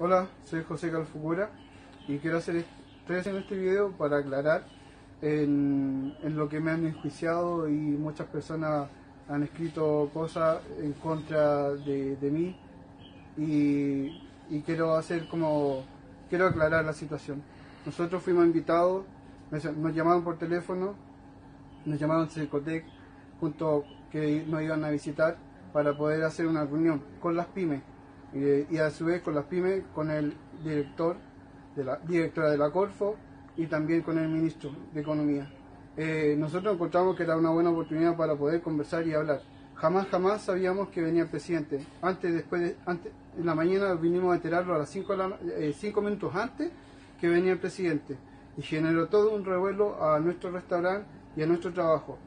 Hola, soy José Calfucura y quiero hacer, estoy haciendo este video para aclarar en, en, lo que me han enjuiciado y muchas personas han escrito cosas en contra de, mí y, y, quiero hacer como, quiero aclarar la situación. Nosotros fuimos invitados, nos llamaron por teléfono, nos llamaron Cercotec, junto que nos iban a visitar para poder hacer una reunión con las pymes y, a su vez con las pymes, con el director, de la directora de la Corfo y también con el ministro de Economía. Eh, nosotros encontramos que era una buena oportunidad para poder conversar y hablar. Jamás, jamás sabíamos que venía el presidente. Antes, después, de, antes, en la mañana vinimos a enterarlo a las 5 eh, cinco minutos antes que venía el presidente y generó todo un revuelo a nuestro restaurante y a nuestro trabajo.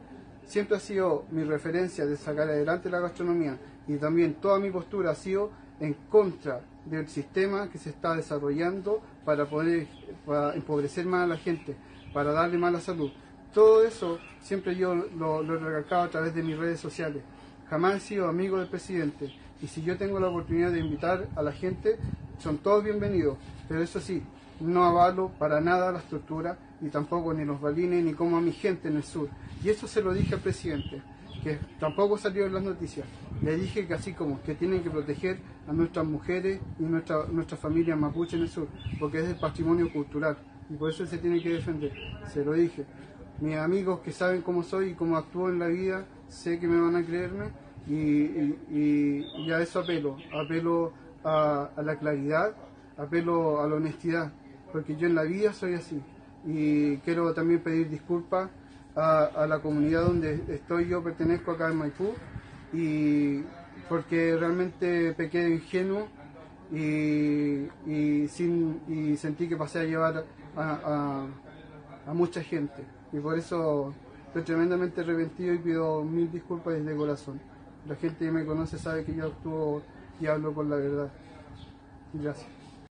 Siempre ha sido mi referencia de sacar adelante la gastronomía y también toda mi postura ha sido en contra del sistema que se está desarrollando para poder empobrecer más a la gente, para darle mala salud. Todo eso siempre yo lo, lo he recalcado a través de mis redes sociales. Jamás he sido amigo del presidente y si yo tengo la oportunidad de invitar a la gente, son todos bienvenidos. Pero eso sí, no avalo para nada la estructura y tampoco ni los balines ni como a mi gente en el sur. Y eso se lo dije al presidente que tampoco salió en las noticias. Le dije que así como que tienen que proteger a nuestras mujeres y nuestra, nuestra familia mapuche en el sur, porque es el patrimonio cultural y por eso se tiene que defender. Se lo dije. Mis amigos que saben cómo soy y cómo actúo en la vida, sé que me van a creerme y, y, a eso apelo. Apelo a, a la claridad, apelo a la honestidad, porque yo en la vida soy así. Y quiero también pedir disculpas a, a, la comunidad donde estoy, yo pertenezco acá en Maipú, y porque realmente pequé de ingenuo y, y, sin, y sentí que pasé a llevar a, a, mucha gente. Y por eso estoy tremendamente arrepentido y pido mil disculpas desde corazón. La gente que me conoce sabe que yo actúo y hablo con la verdad. Gracias.